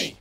money.